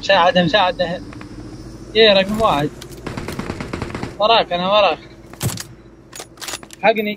مساعدة مساعدة إيه رقم واحد. وراك أنا وراك. حقني.